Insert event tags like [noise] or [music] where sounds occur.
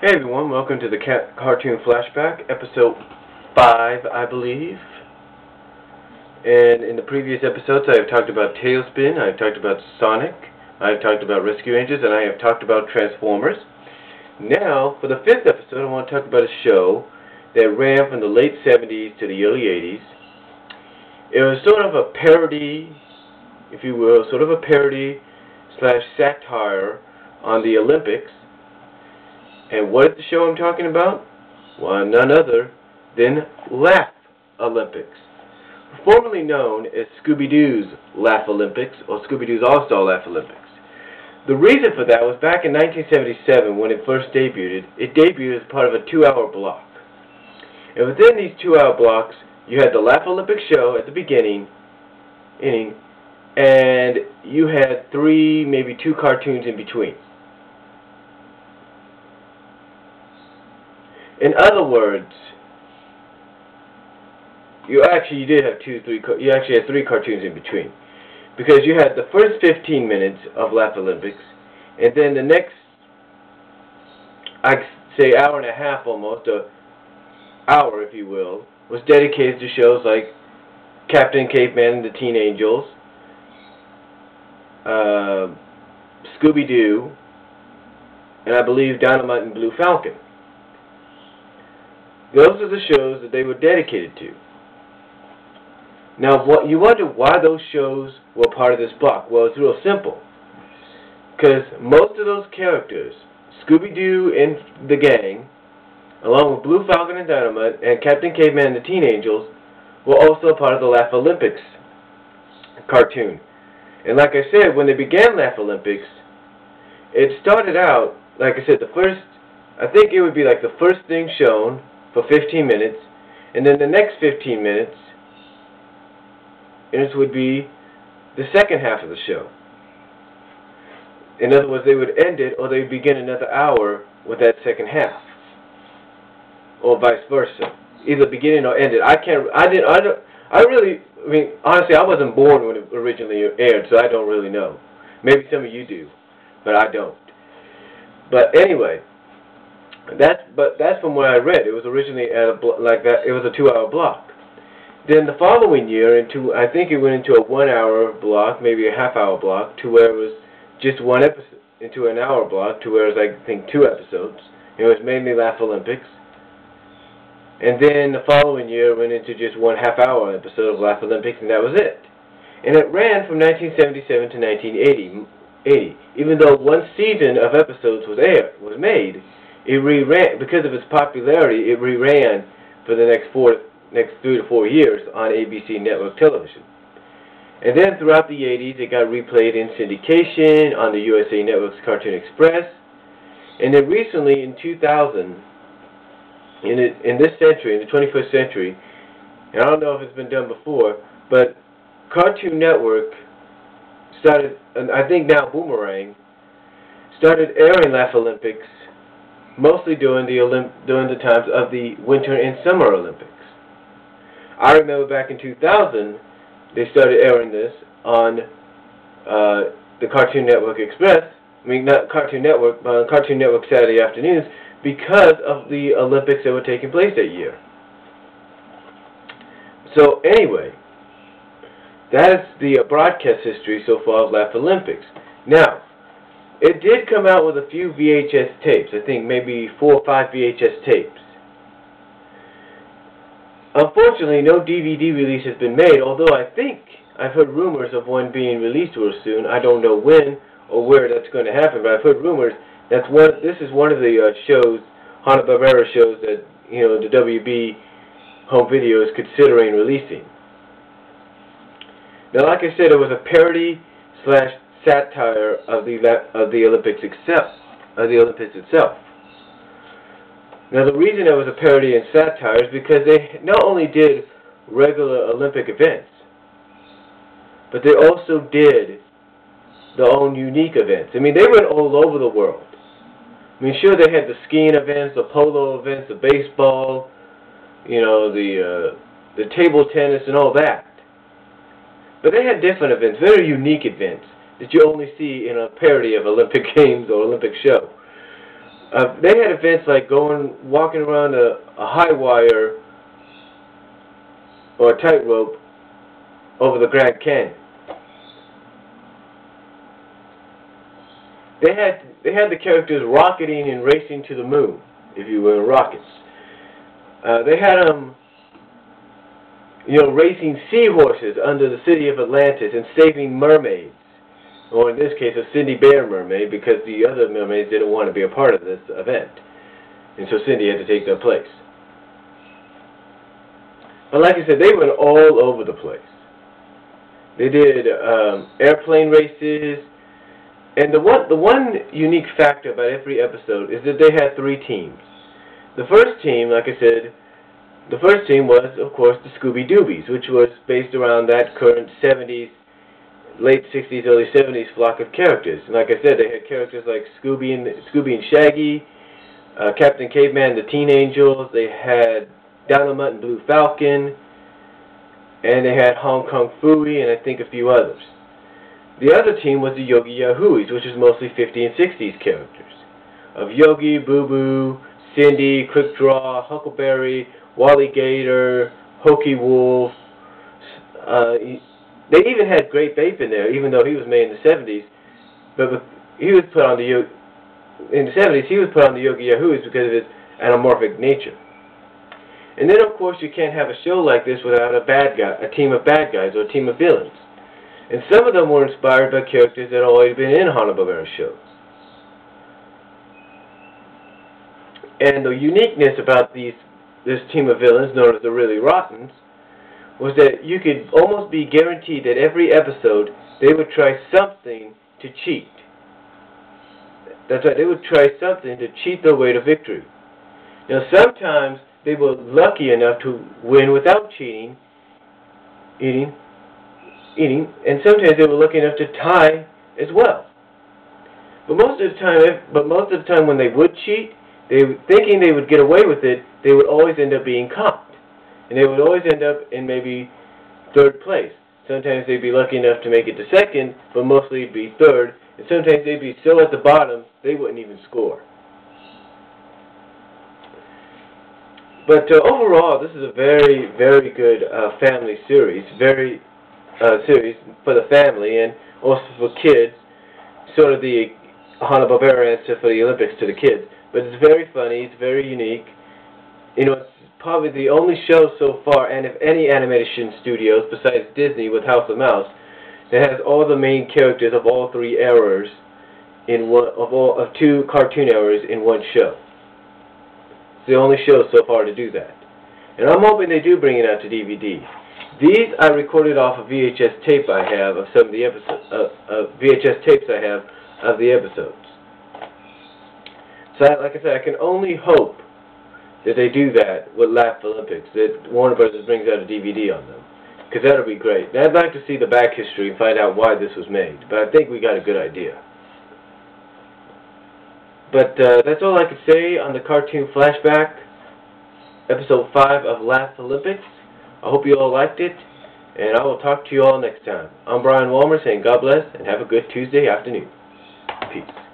Hey everyone, welcome to the Cat Cartoon Flashback, episode 5, I believe. And in the previous episodes I have talked about TaleSpin, I have talked about Sonic, I have talked about Rescue Rangers, and I have talked about Transformers. Now, for the fifth episode, I want to talk about a show that ran from the late 70s to the early 80s. It was sort of a parody, if you will, sort of a parody slash satire on the Olympics and what is the show I'm talking about? Well, none other than Laugh Olympics. Formerly known as Scooby-Doo's Laff-A-Lympics, or Scooby-Doo's All-Star Laff-A-Lympics. The reason for that was back in 1977 when it first debuted, it debuted as part of a two-hour block. And within these two-hour blocks, you had the Laff-A-Lympics show at the beginning, inning, and you had three, maybe two cartoons in between. In other words, you actually did have two, three. You actually had three cartoons in between, because you had the first 15 minutes of Laff-A-Lympics, and then the next, I'd say, hour and a half almost, a hour, if you will, was dedicated to shows like Captain Caveman and the Teen Angels, uh, Scooby Doo, and I believe Dynomutt and Blue Falcon. Those are the shows that they were dedicated to. Now, what you wonder why those shows were part of this block. Well, it's real simple. Because most of those characters, Scooby-Doo and the gang, along with Blue Falcon and Dynomutt, and Captain Caveman and the Teen Angels, were also part of the Laff-A-Lympics cartoon. And like I said, when they began Laff-A-Lympics, it started out, like I said, the first, I think it would be like the first thing shown, for 15 minutes, and then the next 15 minutes it would be the second half of the show. In other words, they would end it, or they would begin another hour with that second half, or vice versa, either beginning or ended. I can't. I didn't. I don't. I really. I mean, honestly, I wasn't born when it originally aired, so I don't really know. Maybe some of you do, but I don't. But anyway, that's but that's from what I read. It was originally at a like that. It was a two-hour block. Then the following year, into I think it went into a one-hour block, maybe a half-hour block, to where it was just one episode, into an hour block, to where it was I think two episodes. It was mainly Laff-A-Lympics. And then the following year went into just one half-hour episode of Laff-A-Lympics, and that was it. And it ran from 1977 to 1980. 80, Even though one season of episodes was aired, was made, it reran because of its popularity. It reran for the next four, next three to four years on ABC network television. And then throughout the 80s, it got replayed in syndication on the USA Network's Cartoon Express. And then recently, in 2000, in, it, in this century, in the 21st century, and I don't know if it's been done before, but Cartoon Network started, and I think now Boomerang, started airing Laff-A-Lympics mostly during the Olymp during the times of the Winter and Summer Olympics. I remember back in 2000, they started airing this on uh, the Cartoon Network Express. I mean, not Cartoon Network, but on Cartoon Network Saturday afternoons because of the Olympics that were taking place that year. So anyway, that is the broadcast history so far of Laff-A-Lympics. Now, it did come out with a few VHS tapes. I think maybe four or five VHS tapes. Unfortunately, no DVD release has been made, although I think I've heard rumors of one being released real soon. I don't know when or where that's going to happen, but I've heard rumors. That's one. This is one of the uh, shows, Hanna-Barbera shows that you know the WB home video is considering releasing. Now, like I said, it was a parody slash satire of the of the Olympics itself, of the Olympics itself. Now, the reason it was a parody and satire is because they not only did regular Olympic events, but they also did their own unique events. I mean, they went all over the world. I mean, sure, they had the skiing events, the polo events, the baseball, you know, the uh, the table tennis and all that. But they had different events, very unique events that you only see in a parody of Olympic [laughs] Games or Olympic show. Uh, they had events like going, walking around a, a high wire or a tightrope over the Grand Canyon. They had they had the characters rocketing and racing to the moon, if you will, rockets. Uh, they had them, um, you know, racing seahorses under the city of Atlantis and saving mermaids, or in this case, a Cindy Bear mermaid, because the other mermaids didn't want to be a part of this event, and so Cindy had to take their place. But like I said, they went all over the place. They did um, airplane races, and the one the one unique factor about every episode is that they had three teams. The first team, like I said, the first team was, of course, the Scooby Doobies, which was based around that current 70s, late 60s, early 70s flock of characters. And like I said, they had characters like Scooby and Scooby and Shaggy, uh, Captain Caveman, the Teen Angels. They had Dynomutt and Blue Falcon, and they had Hong Kong Phooey, and I think a few others. The other team was the Yogi Yahooies, which was mostly 50s and 60s characters. Of Yogi, Boo Boo, Cindy, Quick Draw, Huckleberry, Wally Gator, Hokey Wolf. Uh, they even had Grape Ape in there, even though he was made in the 70s. But he was put on the in the 70s. He was put on the Yogi Yahooies because of his anamorphic nature. And then, of course, you can't have a show like this without a bad guy, a team of bad guys, or a team of villains. And some of them were inspired by characters that had already been in Hanna-Barbera shows. And the uniqueness about these this team of villains, known as the Really Rottens, was that you could almost be guaranteed that every episode they would try something to cheat. That's right, they would try something to cheat their way to victory. Now sometimes they were lucky enough to win without cheating, eating, eating, and sometimes they were lucky enough to tie as well. But most of the time, but most of the time when they would cheat, they thinking they would get away with it, they would always end up being caught, and they would always end up in maybe third place. Sometimes they'd be lucky enough to make it to second, but mostly be third, and sometimes they'd be so at the bottom they wouldn't even score. But uh, overall, this is a very, very good uh, family series. Very uh, series for the family and also for kids. Sort of the Hanna-Barbera answer for the Olympics to the kids. But it's very funny. It's very unique. You know, it's probably the only show so far, and if any animation studios besides Disney with House of Mouse, that has all the main characters of all three eras in one of all of two cartoon eras in one show It's the only show so far to do that. And I'm hoping they do bring it out to DVD. These I recorded off a VHS tape I have of some of the episodes, uh, uh, VHS tapes I have of the episodes. So, I, like I said, I can only hope that they do that with Laff-A-Lympics, that Warner Brothers brings out a DVD on them. Because that would be great. And I'd like to see the back history and find out why this was made. But I think we got a good idea. But uh, that's all I could say on the cartoon flashback, episode 5 of Laff-A-Lympics. I hope you all liked it, and I will talk to you all next time. I'm Brian Walmer saying God bless and have a good Tuesday afternoon. Peace.